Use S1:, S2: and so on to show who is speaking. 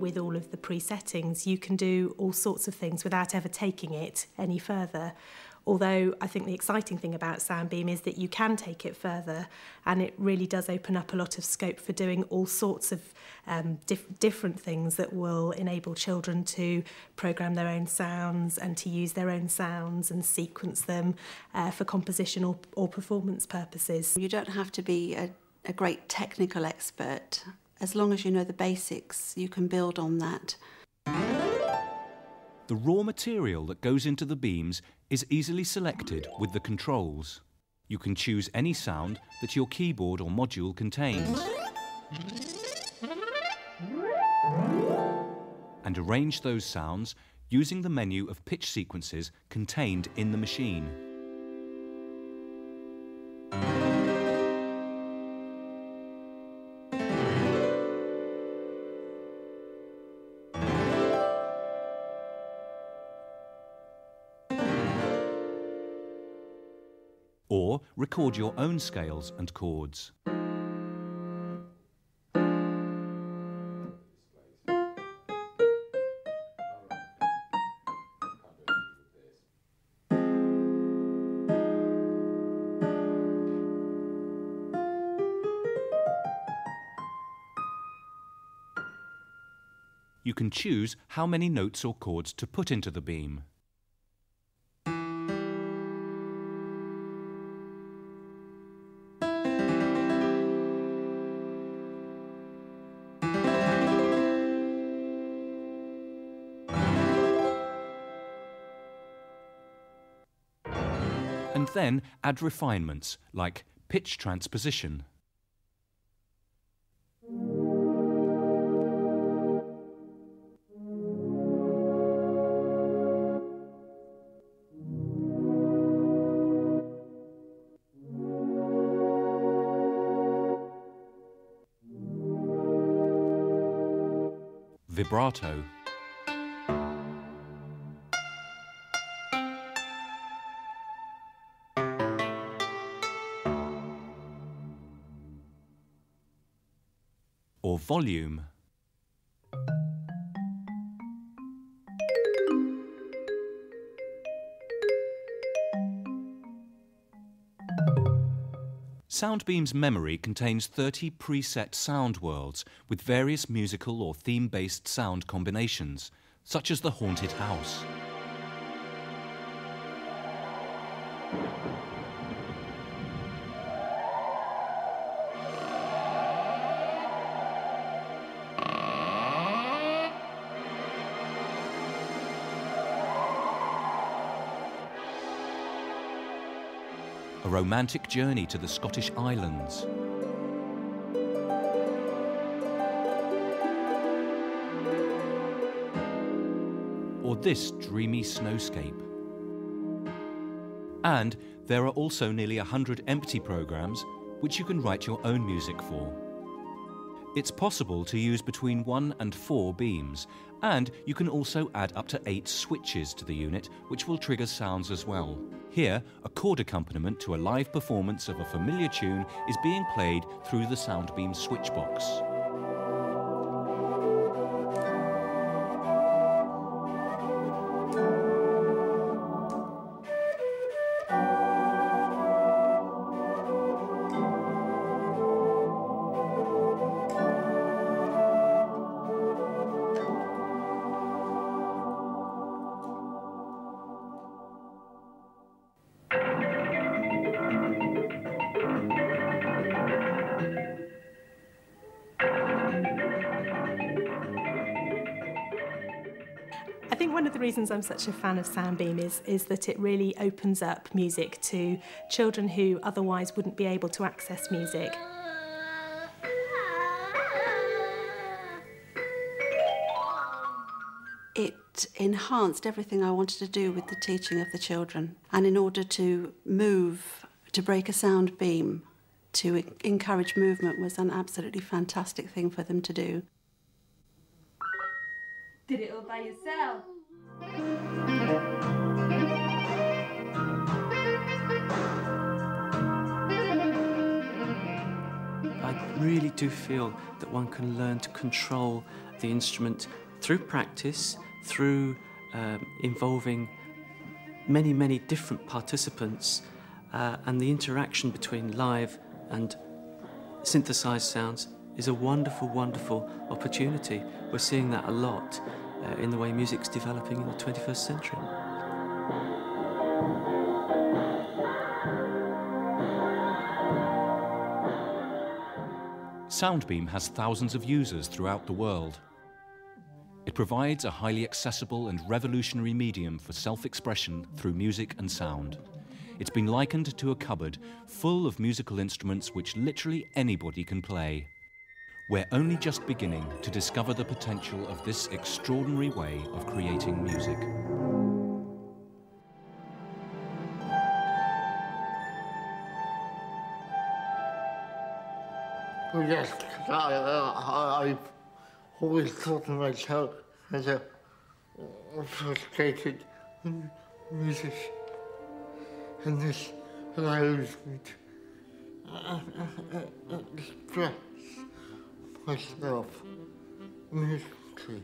S1: with all of the pre-settings, you can do all sorts of things without ever taking it any further. Although I think the exciting thing about Soundbeam is that you can take it further and it really does open up a lot of scope for doing all sorts of um, diff different things that will enable children to program their own sounds and to use their own sounds and sequence them uh, for composition or, or performance purposes.
S2: You don't have to be a, a great technical expert As long as you know the basics, you can build on that.
S3: The raw material that goes into the beams is easily selected with the controls. You can choose any sound that your keyboard or module contains. And arrange those sounds using the menu of pitch sequences contained in the machine. Or record your own scales and chords. You can choose how many notes or chords to put into the beam. And then add refinements like pitch transposition. Vibrato volume. Soundbeam's memory contains 30 preset sound worlds with various musical or theme-based sound combinations, such as the haunted house. A romantic journey to the Scottish Islands. Or this dreamy snowscape. And there are also nearly 100 empty programs which you can write your own music for. It's possible to use between one and four beams, and you can also add up to eight switches to the unit, which will trigger sounds as well. Here, a chord accompaniment to a live performance of a familiar tune is being played through the Soundbeam switchbox.
S1: I think one of the reasons I'm such a fan of Soundbeam is, is that it really opens up music to children who otherwise wouldn't be able to access music.
S2: It enhanced everything I wanted to do with the teaching of the children. And in order to move, to break a sound beam, to encourage movement was an absolutely fantastic thing for them to do.
S4: Did it all by yourself?
S5: Really do feel that one can learn to control the instrument through practice, through um, involving many, many different participants, uh, and the interaction between live and synthesized sounds is a wonderful, wonderful opportunity. We're seeing that a lot uh, in the way music's developing in the 21st century.
S3: Soundbeam has thousands of users throughout the world. It provides a highly accessible and revolutionary medium for self-expression through music and sound. It's been likened to a cupboard full of musical instruments which literally anybody can play. We're only just beginning to discover the potential of this extraordinary way of creating music.
S6: Yes, I, I, I've always thought of myself as a frustrated musician, and this allows me to uh, uh, uh, express myself musically.